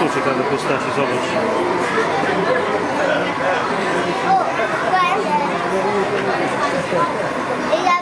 są ciekawe postaci, zobacz. Ja